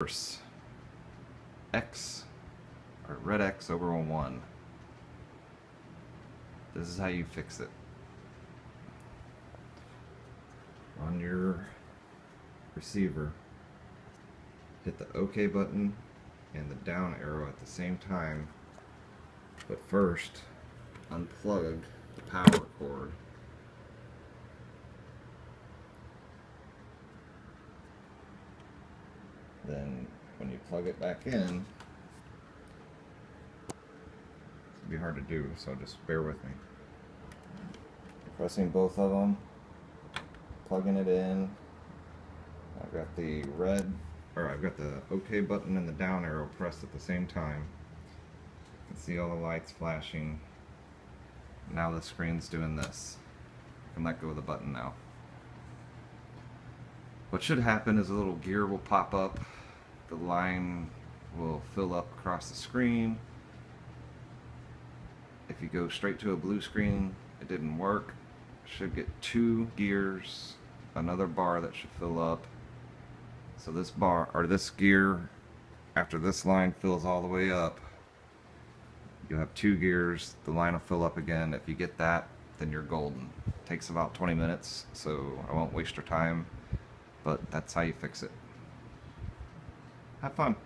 U-verse X or red X over a 1. This is how you fix it. On your receiver, hit the OK button and the down arrow at the same time. But first, unplug the power cord. Then when you plug it back in, it'll be hard to do, so just bear with me. Pressing both of them, plugging it in. I've got the red, or I've got the OK button and the down arrow pressed at the same time. You can see all the lights flashing. Now the screen's doing this. I can let go of the button now. What should happen is a little gear will pop up, the line will fill up across the screen. If you go straight to a blue screen, it didn't work. Should get two gears, another bar that should fill up. So this bar, or this gear, after this line fills all the way up, you'll have two gears, the line will fill up again. If you get that, then you're golden. takes about 20 minutes, so I won't waste your time but that's how you fix it. Have fun.